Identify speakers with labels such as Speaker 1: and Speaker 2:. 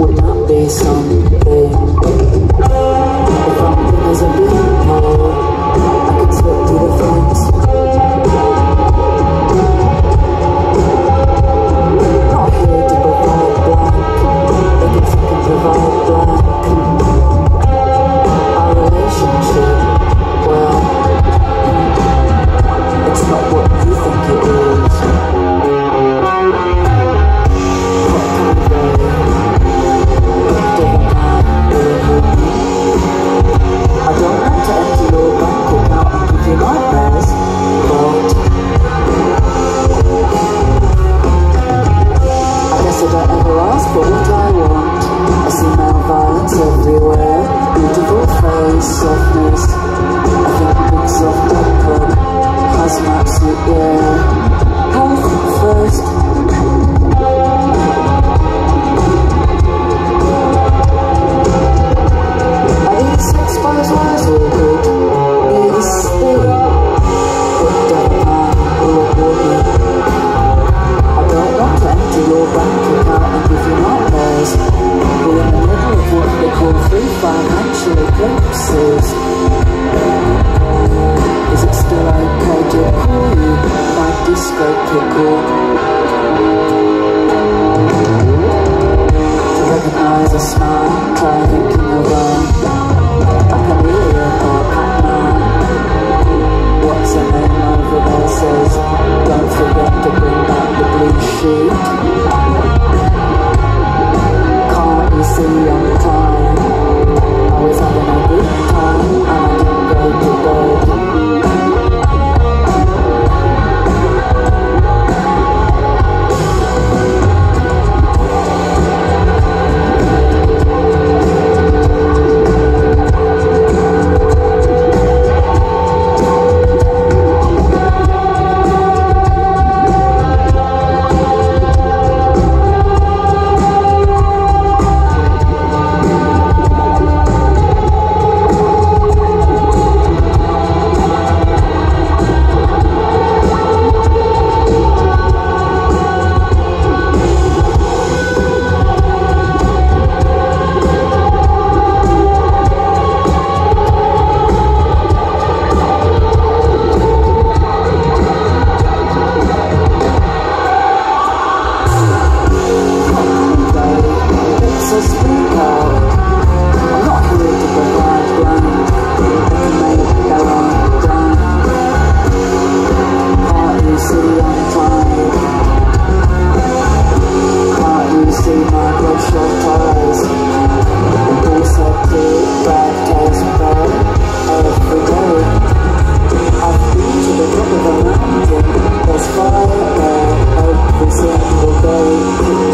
Speaker 1: would not be something. If I'm as a being. to Is it still okay to call you my disco pickle? To recognize a smile, Música